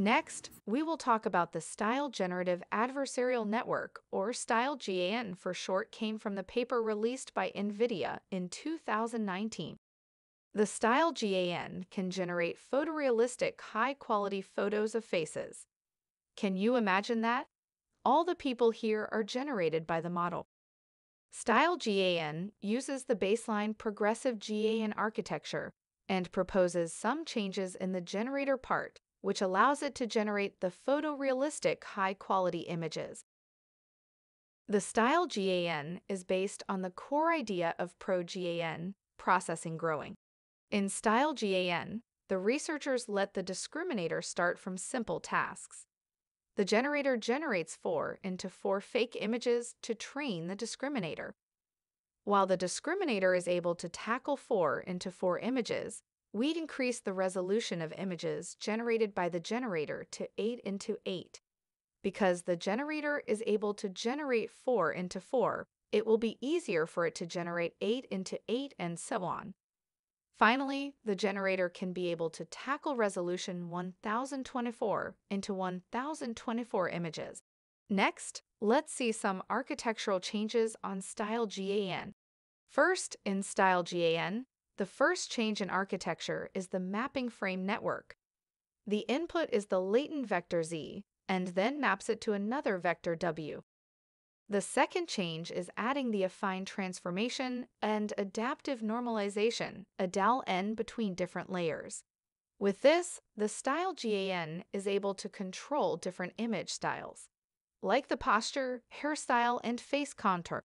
Next, we will talk about the Style Generative Adversarial Network, or STYLE GAN for short, came from the paper released by NVIDIA in 2019. The Style GAN can generate photorealistic, high quality photos of faces. Can you imagine that? All the people here are generated by the model. Style GAN uses the baseline progressive GAN architecture and proposes some changes in the generator part which allows it to generate the photorealistic high-quality images. The style GAN is based on the core idea of ProGAN, progressive growing. In style GAN, the researchers let the discriminator start from simple tasks. The generator generates four into four fake images to train the discriminator. While the discriminator is able to tackle four into four images, we'd increase the resolution of images generated by the generator to 8 into 8. Because the generator is able to generate 4 into 4, it will be easier for it to generate 8 into 8 and so on. Finally, the generator can be able to tackle resolution 1024 into 1024 images. Next, let's see some architectural changes on Style GAN. First, in Style GAN, the first change in architecture is the mapping frame network. The input is the latent vector z, and then maps it to another vector w. The second change is adding the affine transformation and adaptive normalization, AdaIN, between different layers. With this, the style GAN is able to control different image styles, like the posture, hairstyle, and face contour.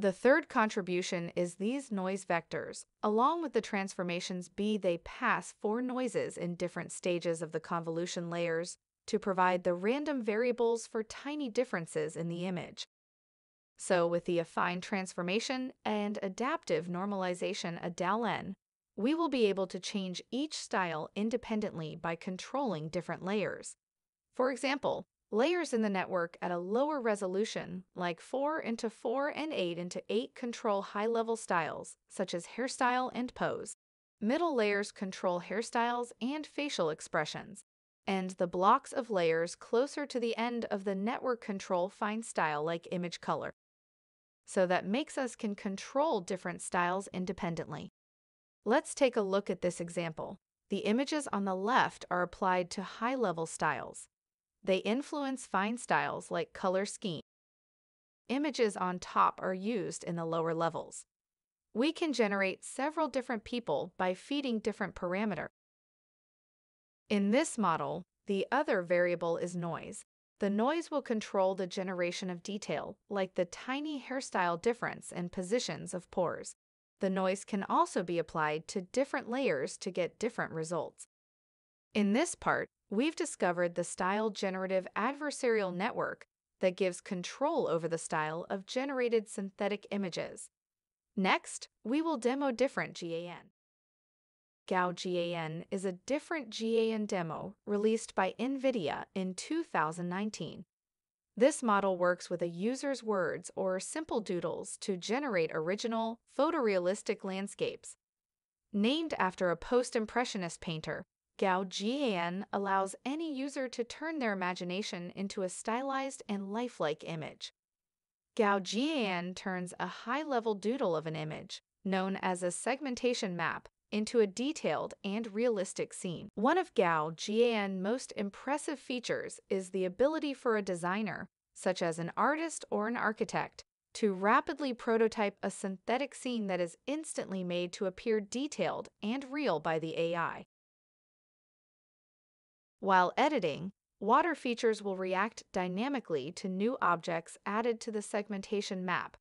The third contribution is these noise vectors, along with the transformations B, they pass four noises in different stages of the convolution layers to provide the random variables for tiny differences in the image. So with the affine transformation and adaptive normalization AdaIN, we will be able to change each style independently by controlling different layers. For example, Layers in the network at a lower resolution, like 4 into 4 and 8 into 8, control high-level styles, such as hairstyle and pose. Middle layers control hairstyles and facial expressions. And the blocks of layers closer to the end of the network control fine style like image color. So that makes us can control different styles independently. Let's take a look at this example. The images on the left are applied to high-level styles. They influence fine styles like color scheme. Images on top are used in the lower levels. We can generate several different people by feeding different parameters. In this model, the other variable is noise. The noise will control the generation of detail, like the tiny hairstyle difference and positions of pores. The noise can also be applied to different layers to get different results. In this part, we've discovered the style generative adversarial network that gives control over the style of generated synthetic images. Next, we will demo different GAN. GauGAN is a different GAN demo released by NVIDIA in 2019. This model works with a user's words or simple doodles to generate original, photorealistic landscapes. Named after a post-impressionist painter, GauGAN allows any user to turn their imagination into a stylized and lifelike image. GauGAN turns a high-level doodle of an image, known as a segmentation map, into a detailed and realistic scene. One of GauGAN most impressive features is the ability for a designer, such as an artist or an architect, to rapidly prototype a synthetic scene that is instantly made to appear detailed and real by the AI. While editing, water features will react dynamically to new objects added to the segmentation map,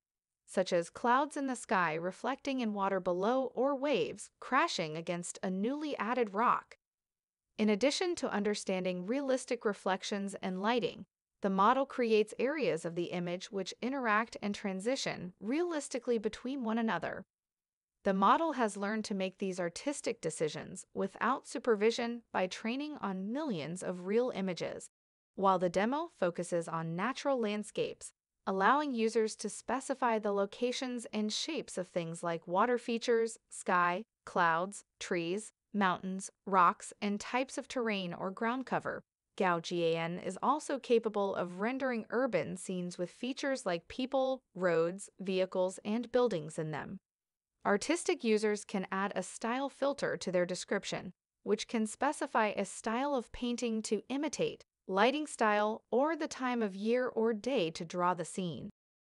such as clouds in the sky reflecting in water below or waves crashing against a newly added rock. In addition to understanding realistic reflections and lighting, the model creates areas of the image which interact and transition realistically between one another the model has learned to make these artistic decisions without supervision by training on millions of real images, while the demo focuses on natural landscapes, allowing users to specify the locations and shapes of things like water features, sky, clouds, trees, mountains, rocks, and types of terrain or ground cover, GAN is also capable of rendering urban scenes with features like people, roads, vehicles, and buildings in them. Artistic users can add a style filter to their description, which can specify a style of painting to imitate, lighting style, or the time of year or day to draw the scene.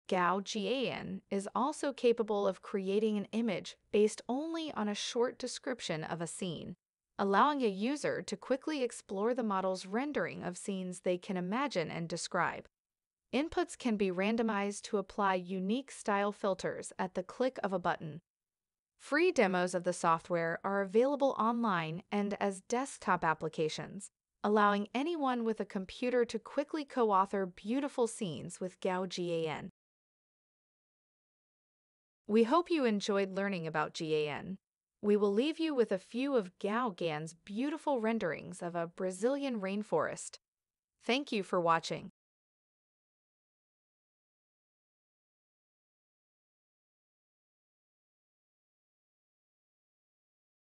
GauGAN is also capable of creating an image based only on a short description of a scene, allowing a user to quickly explore the model's rendering of scenes they can imagine and describe. Inputs can be randomized to apply unique style filters at the click of a button. Free demos of the software are available online and as desktop applications, allowing anyone with a computer to quickly co-author beautiful scenes with GAN. We hope you enjoyed learning about GAN. We will leave you with a few of GAN's beautiful renderings of a Brazilian rainforest. Thank you for watching.